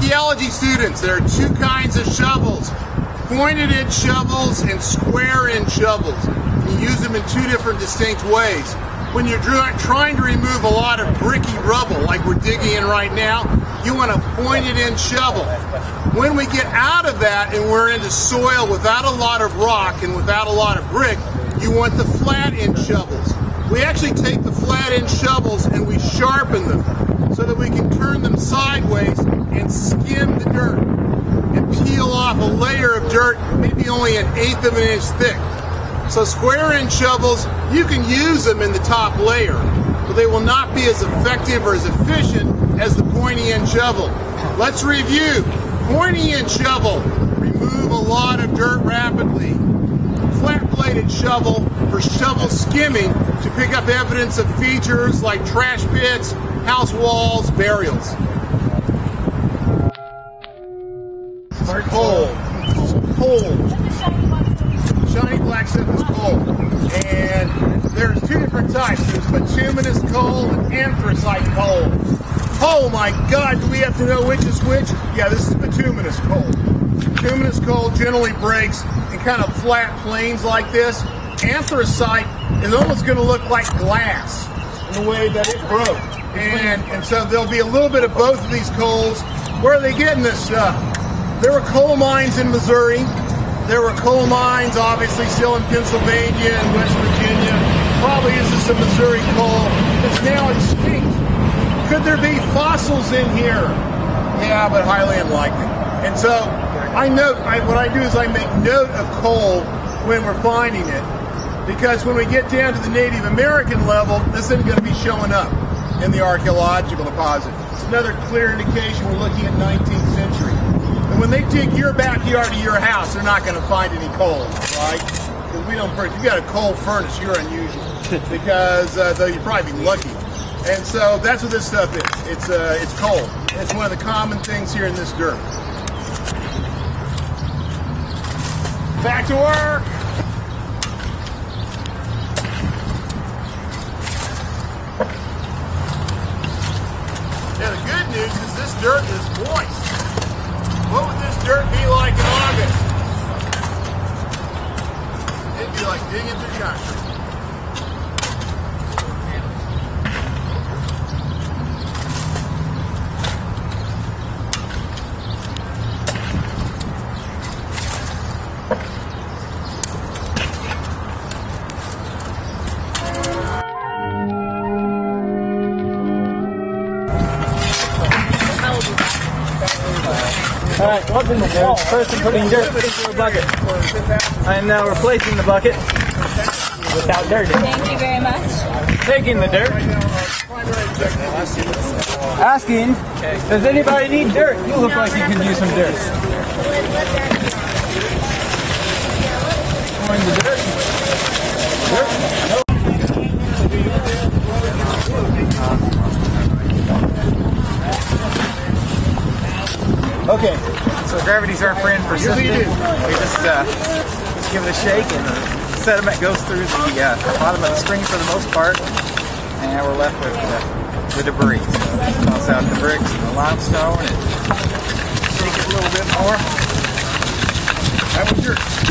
geology students, there are two kinds of shovels. Pointed end shovels and square end shovels. You use them in two different distinct ways. When you're trying to remove a lot of bricky rubble, like we're digging in right now, you want a pointed end shovel. When we get out of that and we're into soil without a lot of rock and without a lot of brick, you want the flat end shovels. We actually take the flat end shovels and we sharpen them so that we can turn them sideways and skim the dirt and peel off a layer of dirt maybe only an eighth of an inch thick. So square end shovels, you can use them in the top layer, but they will not be as effective or as efficient as the pointy end shovel. Let's review. Pointy end shovel, remove a lot of dirt rapidly. Flat bladed shovel for shovel skimming to pick up evidence of features like trash pits, house walls, burials. It's coal. Coal. Shiny black stuff is coal. And there's two different types. There's bituminous coal and anthracite coal. Oh my God, do we have to know which is which? Yeah, this is bituminous coal. Bituminous coal generally breaks kind of flat planes like this. Anthracite is almost going to look like glass in the way that it broke. And, and so there'll be a little bit of both of these coals. Where are they getting this stuff? There were coal mines in Missouri. There were coal mines, obviously, still in Pennsylvania and West Virginia. Probably is this a Missouri coal. It's now extinct. Could there be fossils in here? Yeah, but highly unlikely. And so I note, I, what I do is I make note of coal when we're finding it. Because when we get down to the Native American level, this isn't going to be showing up in the archaeological deposit. It's another clear indication we're looking at 19th century. And when they dig your backyard to your house, they're not going to find any coal, right? Because we don't. If you got a coal furnace, you're unusual. because uh, though you'd probably be lucky. And so that's what this stuff is. It's uh, it's coal. It's one of the common things here in this dirt. Back to work. Now the good news is this dirt is moist. What would this dirt be like in August? It'd be like digging through concrete. In the wall? First, I'm putting dirt into a bucket. I am now replacing the bucket without dirt. Thank you very much. Taking the dirt. Asking, does anybody need dirt? You look like you can use some dirt. Pouring the dirt. Dirt. Okay. So gravity's our friend for sifting. We just uh, just give it a shake, and the sediment goes through the uh, bottom of the screen for the most part, and we're left with the, the debris. So toss out the bricks and the limestone, and shake it a little bit more. That was yours.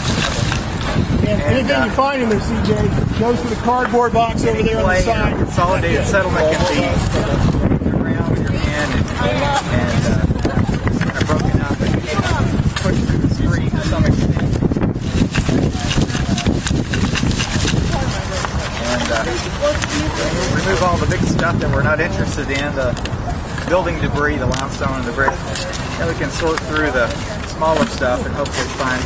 And anything uh, you find in there, CJ, goes to the cardboard box over there on the or side. consolidated settlement can be around your hand and, and uh, just kind of broken up and pushed through the screen to some extent. And uh, remove all the big stuff that we're not interested in, the building debris, the limestone and the brick. Then we can sort through the smaller stuff and hopefully find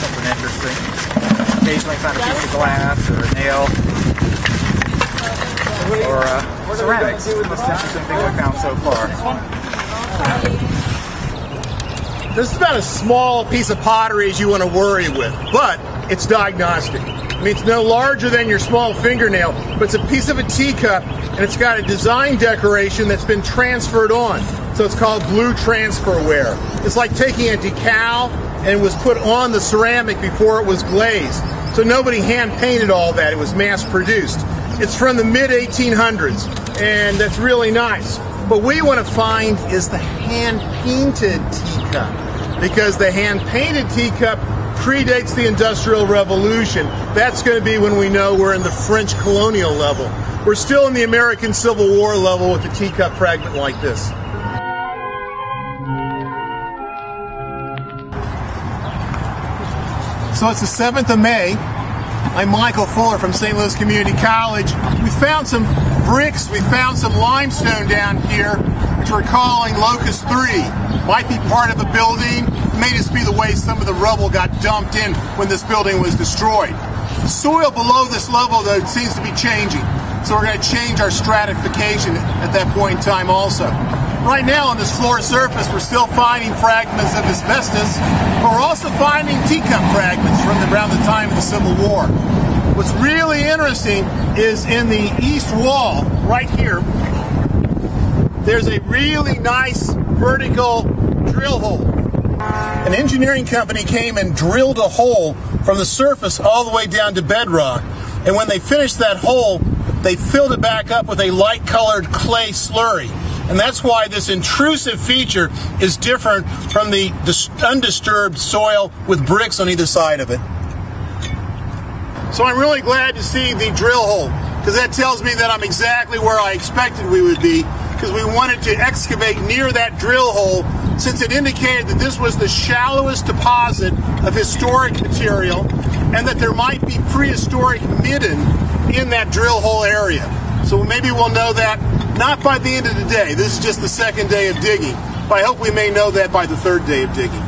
something interesting. Occasionally find a piece of glass or a nail or uh, ceramics. The most interesting thing we found so far. This is about as small a piece of pottery as you want to worry with, but it's diagnostic. I mean, it's no larger than your small fingernail, but it's a piece of a teacup, and it's got a design decoration that's been transferred on. So it's called blue transferware. It's like taking a decal and was put on the ceramic before it was glazed. So nobody hand painted all that, it was mass produced. It's from the mid 1800s, and that's really nice. What we want to find is the hand painted teacup because the hand painted teacup predates the Industrial Revolution. That's going to be when we know we're in the French colonial level. We're still in the American Civil War level with a teacup fragment like this. So it's the 7th of May. I'm Michael Fuller from St. Louis Community College. We found some bricks, we found some limestone down here, which we're calling Locus 3. Might be part of a building, may just be the way some of the rubble got dumped in when this building was destroyed. Soil below this level, though, seems to be changing. So we're going to change our stratification at that point in time also. Right now on this floor surface, we're still finding fragments of asbestos, but we're also finding teacup fragments from around the time of the Civil War. What's really interesting is in the east wall, right here, there's a really nice vertical drill hole. An engineering company came and drilled a hole from the surface all the way down to bedrock. And when they finished that hole, they filled it back up with a light colored clay slurry. And that's why this intrusive feature is different from the undisturbed soil with bricks on either side of it. So I'm really glad to see the drill hole because that tells me that I'm exactly where I expected we would be because we wanted to excavate near that drill hole since it indicated that this was the shallowest deposit of historic material and that there might be prehistoric midden in that drill hole area. So maybe we'll know that not by the end of the day. This is just the second day of digging. But I hope we may know that by the third day of digging.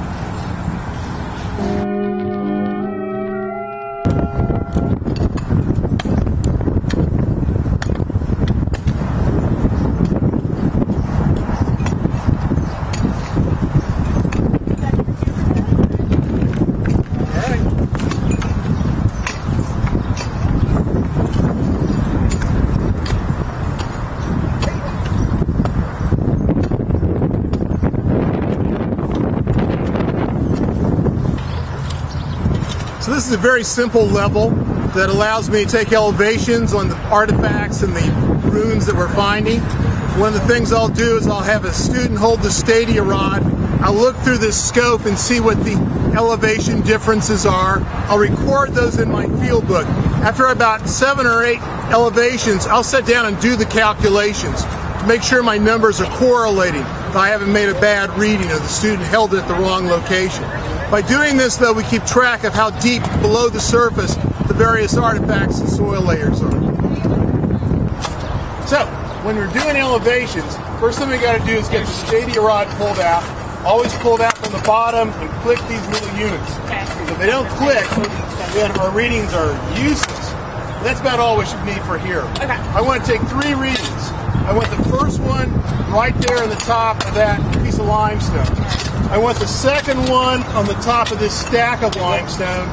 Is a very simple level that allows me to take elevations on the artifacts and the runes that we're finding. One of the things I'll do is I'll have a student hold the stadia rod. I'll look through this scope and see what the elevation differences are. I'll record those in my field book. After about seven or eight elevations, I'll sit down and do the calculations to make sure my numbers are correlating. I haven't made a bad reading or the student held it at the wrong location. By doing this, though, we keep track of how deep below the surface the various artifacts and soil layers are. So, when we're doing elevations, first thing we got to do is get the stadia rod pulled out. Always pulled out from the bottom and click these little units. Because If they don't click, then our readings are useless. That's about all we should need for here. Okay. I want to take three readings. I want the first one right there on the top of that piece of limestone. I want the second one on the top of this stack of limestone.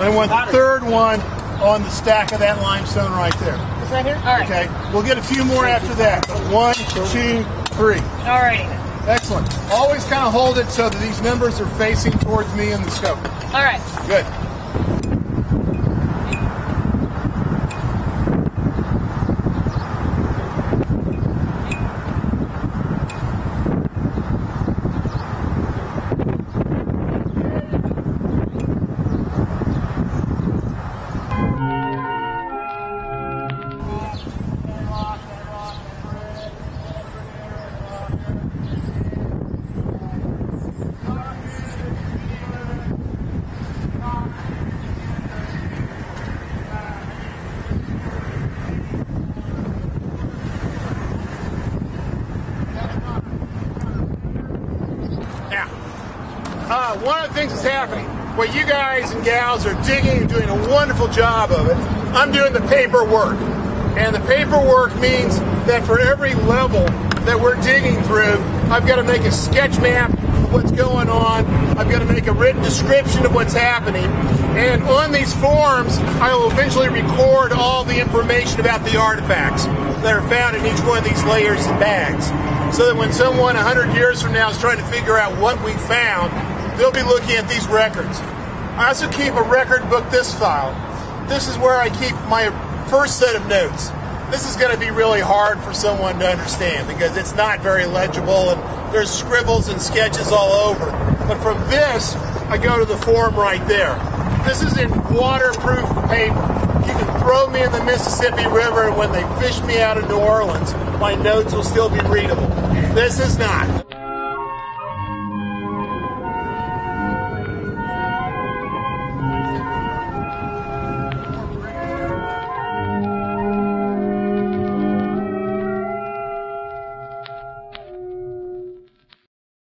I want the third one on the stack of that limestone right there. Is that here? All right. Okay, we'll get a few more after that. One, two, three. All righty. Excellent. Always kind of hold it so that these numbers are facing towards me in the scope. All right. Good. One of the things that's happening, what you guys and gals are digging and doing a wonderful job of it, I'm doing the paperwork. And the paperwork means that for every level that we're digging through, I've got to make a sketch map of what's going on. I've got to make a written description of what's happening. And on these forms, I will eventually record all the information about the artifacts that are found in each one of these layers and bags so that when someone 100 years from now is trying to figure out what we found, they'll be looking at these records. I also keep a record book this file. This is where I keep my first set of notes. this is going to be really hard for someone to understand because it's not very legible and there's scribbles and sketches all over. But from this, I go to the form right there. This is in waterproof paper. You can throw me in the Mississippi River, and when they fish me out of New Orleans, my notes will still be readable. This is not.